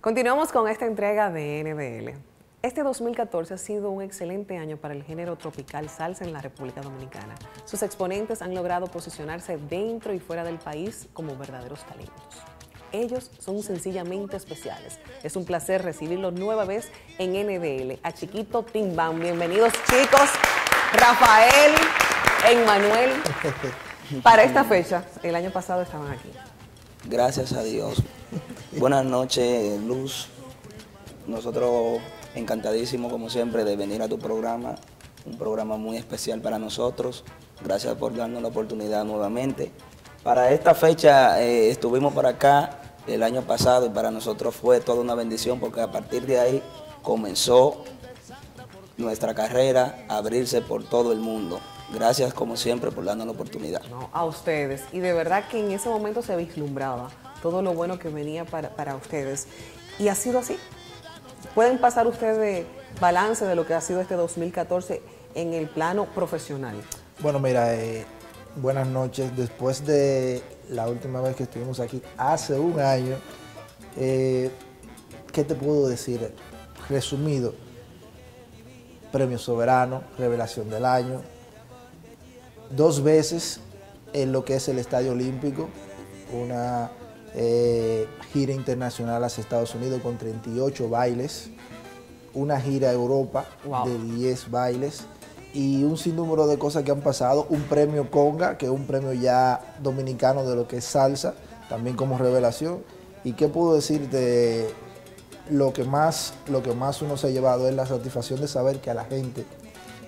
Continuamos con esta entrega de NBL. Este 2014 ha sido un excelente año para el género tropical salsa en la República Dominicana. Sus exponentes han logrado posicionarse dentro y fuera del país como verdaderos talentos. Ellos son sencillamente especiales. Es un placer recibirlo nueva vez en NBL. A Chiquito Timbam. Bienvenidos chicos. Rafael, Emmanuel. Para esta fecha, el año pasado estaban aquí. Gracias a Dios. Buenas noches, Luz. Nosotros encantadísimos, como siempre, de venir a tu programa. Un programa muy especial para nosotros. Gracias por darnos la oportunidad nuevamente. Para esta fecha eh, estuvimos por acá el año pasado y para nosotros fue toda una bendición porque a partir de ahí comenzó nuestra carrera a abrirse por todo el mundo. Gracias como siempre por darnos la oportunidad. a ustedes. Y de verdad que en ese momento se vislumbraba todo lo bueno que venía para, ustedes. Y ha sido así. ¿Pueden pasar ustedes balance de lo que ha sido este 2014 en el plano profesional? Bueno, mira, eh, buenas noches. Después de la última vez que estuvimos aquí, hace un año, eh, ¿qué te puedo decir? Resumido, Premio Soberano, Revelación del Año, dos veces en lo que es el Estadio Olímpico, una eh, gira internacional hacia Estados Unidos con 38 bailes, una gira a Europa de 10 bailes y un sinnúmero de cosas que han pasado, un premio Conga, que es un premio ya dominicano de lo que es salsa, también como revelación. ¿Y qué puedo decir de lo que más, lo que más uno se ha llevado es la satisfacción de saber que a la gente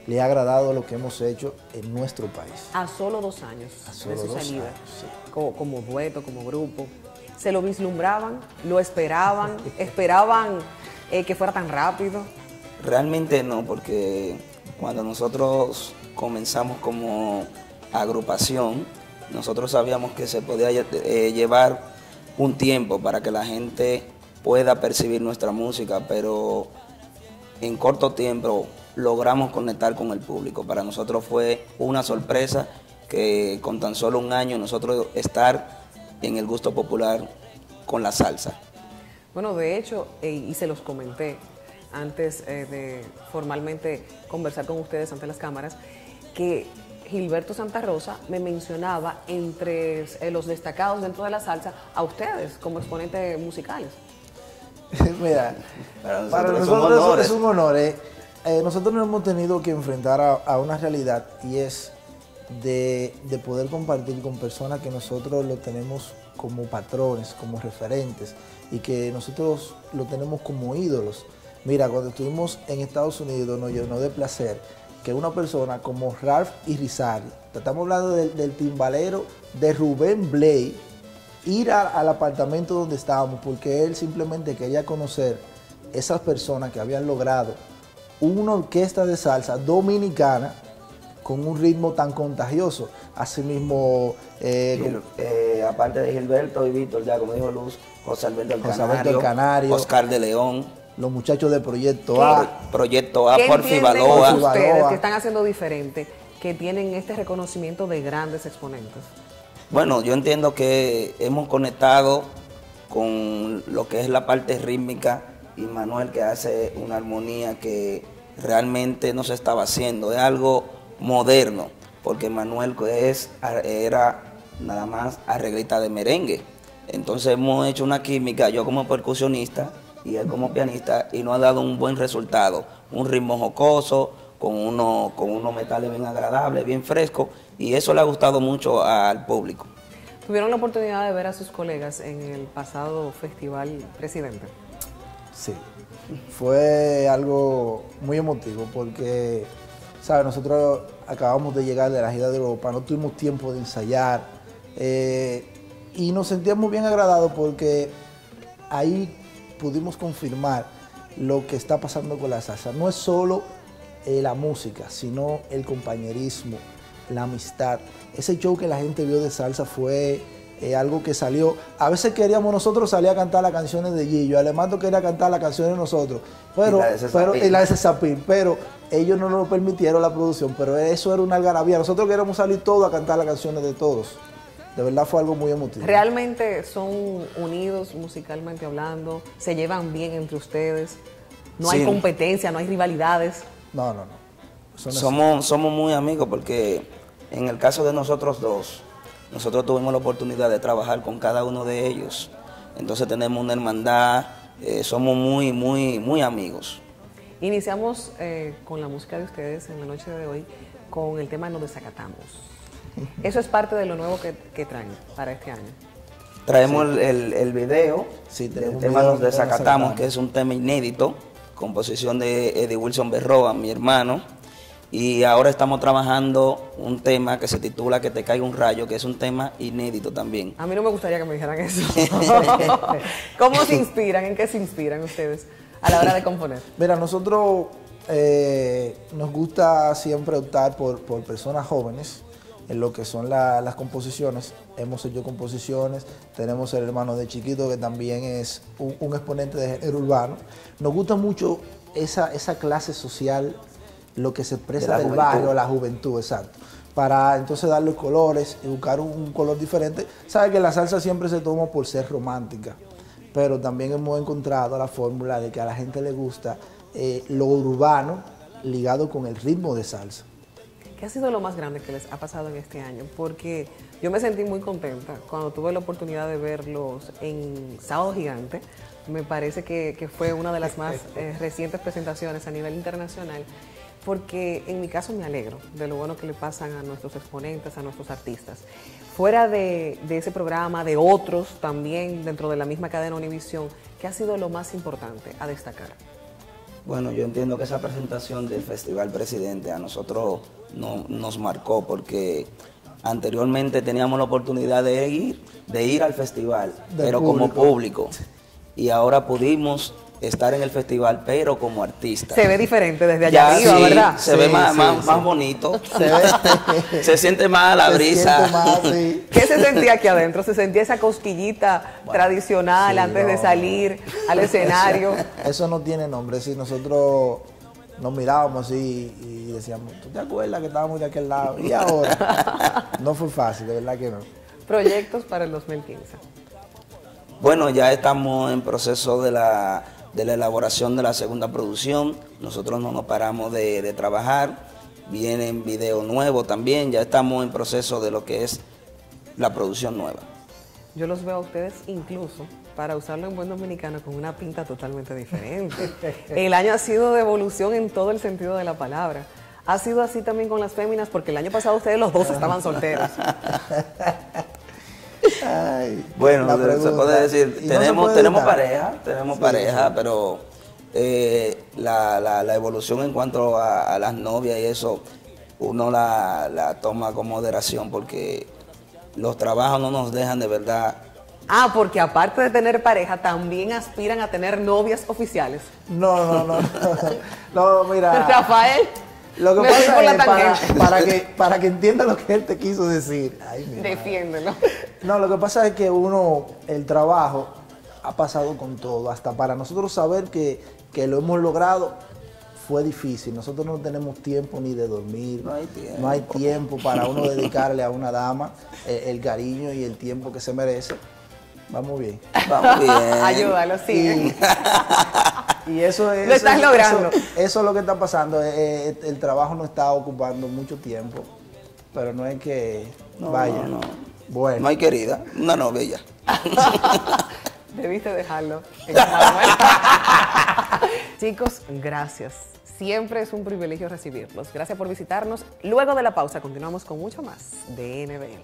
le ha agradado lo que hemos hecho en nuestro país. A solo dos años de su salida, como, dueto, como grupo. ¿Se lo vislumbraban? ¿Lo esperaban? ¿Esperaban eh, que fuera tan rápido? Realmente no, porque cuando nosotros comenzamos como agrupación, nosotros sabíamos que se podía eh, llevar un tiempo para que la gente pueda percibir nuestra música, pero en corto tiempo logramos conectar con el público. Para nosotros fue una sorpresa que con tan solo un año nosotros estar en el gusto popular con la salsa. Bueno, de hecho, eh, y se los comenté antes eh, de formalmente conversar con ustedes ante las cámaras, que Gilberto Santa Rosa me mencionaba entre eh, los destacados dentro de la salsa a ustedes como exponentes musicales. Mira, para nosotros, es un honor. Eh. Eh, nosotros nos hemos tenido que enfrentar a, una realidad y es de, poder compartir con personas que nosotros lo tenemos como patrones, como referentes y que nosotros lo tenemos como ídolos. Mira, cuando estuvimos en Estados Unidos nos llenó de placer que una persona como Ralph Irizarry, estamos hablando del, timbalero de Rubén Blay, ir al apartamento donde estábamos porque él simplemente quería conocer esas personas que habían logrado una orquesta de salsa dominicana con un ritmo tan contagioso. Asimismo, eh, eh, aparte de Gilberto y Víctor, ya como dijo Luz, José Alberto el, Canario, Canario, Oscar de León. Los muchachos de Proyecto A. Proyecto A, por Baloa. ustedes que están haciendo diferente, que tienen este reconocimiento de grandes exponentes? Bueno, yo entiendo que hemos conectado con lo que es la parte rítmica y Manuel que hace una armonía que realmente no se estaba haciendo, es algo moderno, porque Manuel es, era nada más arreglista de merengue. Entonces hemos hecho una química, yo como percusionista y él como pianista, y nos ha dado un buen resultado, un ritmo jocoso, con, uno, con unos metales bien agradables, bien frescos, y eso le ha gustado mucho al público. ¿Tuvieron la oportunidad de ver a sus colegas en el pasado Festival Presidente? Sí, fue algo muy emotivo porque, ¿sabes? Nosotros acabamos de llegar de la gira de Europa, no tuvimos tiempo de ensayar eh, y nos sentíamos bien agradados porque ahí pudimos confirmar lo que está pasando con la salsa. No es solo eh, la música, sino el compañerismo, la amistad. Ese show que la gente vio de salsa fue algo que salió. A veces queríamos nosotros salir a cantar las canciones de Gillo, Alemando quería cantar las canciones de nosotros, pero, y la de pero, pero ellos no nos lo permitieron la producción, pero eso era una algarabía. Nosotros queríamos salir todos a cantar las canciones de todos. de verdad fue algo muy emotivo. ¿Realmente son unidos musicalmente hablando? ¿Se llevan bien entre ustedes? ¿No hay competencia, no hay rivalidades? No, no, no. Somos, somos muy amigos porque en el caso de nosotros dos, nosotros tuvimos la oportunidad de trabajar con cada uno de ellos. Entonces tenemos una hermandad, eh, somos muy, muy, muy amigos. Iniciamos eh, con la música de ustedes en la noche de hoy con el tema Nos desacatamos. Eso es parte de lo nuevo que, que traen para este año. Traemos el, el, el video Sí, del tema video Nos de Desacatamos, Desacatamos. que es un tema inédito, composición de Eddie Wilson Berroa, mi hermano. Y ahora estamos trabajando un tema que se titula Que te caiga un rayo, que es un tema inédito también. A mí no me gustaría que me dijeran eso. ¿Cómo se inspiran? ¿En qué se inspiran ustedes a la hora de componer? Mira, nosotros eh, nos gusta siempre optar por, por personas jóvenes en lo que son la- las composiciones. Hemos hecho composiciones, tenemos el hermano de Chiquito que también es un, un exponente de género urbano. Nos gusta mucho esa, esa clase social, lo que se expresa De del juventud. barrio, la juventud, exacto. Para entonces darle colores y buscar un, un color diferente. Sabe que la salsa siempre se toma por ser romántica, pero también hemos encontrado la fórmula de que a la gente le gusta eh, lo urbano ligado con el ritmo de salsa. ¿Qué ha sido lo más grande que les ha pasado en este año? Porque yo me sentí muy contenta cuando tuve la oportunidad de verlos en Sábado Gigante. Me parece que, que fue una de las más eh, recientes presentaciones a nivel internacional, porque en mi caso me alegro de lo bueno que le pasan a nuestros exponentes, a nuestros artistas. Fuera de, de ese programa, de otros también dentro de la misma cadena Univisión, ¿qué ha sido lo más importante a destacar? Bueno, yo entiendo que esa presentación del Festival Presidente a nosotros no- nos marcó porque anteriormente teníamos la oportunidad de ir, de ir al festival, De pero como público. Y ahora pudimos estar en el festival, pero como artista. Se ve diferente desde allá arriba, sí, ¿verdad? Se ve Sí, más, sí, más, sí. más bonito. Se ve- Se siente más la se brisa. siente más, sí. ¿Qué se sentía aquí adentro? ¿Se sentía esa cosquillita tradicional sí, antes de salir al escenario? Eso no tiene nombre. Si nosotros nos mirábamos así y decíamos, ¿tú te acuerdas que estábamos de aquel lado? Y ahora, no fue fácil, de verdad que no. Proyectos para el 2015. Bueno, ya estamos en proceso de la, de la elaboración de la segunda producción. Nosotros no nos paramos de, de trabajar. Vienen videos nuevos también. Ya estamos en proceso de lo que es la producción nueva. Yo los veo a ustedes incluso para usarlo en buen dominicano con una pinta totalmente diferente. El año ha sido de evolución en todo el sentido de la palabra. Ha sido así también con las féminas porque el año pasado ustedes los dos estaban solteros. Bueno, la se- puede decir, Y no se tenemos, puede tenemos pareja, tenemos Sí, pareja, sí. pero eh, la, la- la evolución en cuanto a, a las novias y eso, uno la, la toma con moderación porque los trabajos no nos dejan de verdad. Ah, porque aparte de tener pareja, también aspiran a tener novias oficiales. No, no, no. No, no mira. Rafael, Lo que me pasa por la es para, tangente. para que, para que entienda lo que él te quiso decir. Ay, mi madre. Defiéndelo. No, lo que pasa es que uno, el trabajo ha pasado con todo. Hasta para nosotros saber que, que lo hemos logrado fue difícil. Nosotros no tenemos tiempo ni de dormir. No hay tiempo. No hay tiempo para uno dedicarle a una dama eh, el cariño y el tiempo que se merece. Vamos bien. Vamos bien. Ayúdalo, sigue. Y eso es. Lo estás eso- logrando. Eso, eso es lo que está pasando. eh, eh, el trabajo no está ocupando mucho tiempo. Pero no es que. No, vaya. no, no. Bueno. No hay querida, una novia. Debiste dejarlo. Chicos, gracias. Siempre es un privilegio recibirlos. Gracias por visitarnos. Luego de la pausa continuamos con mucho más de NBL.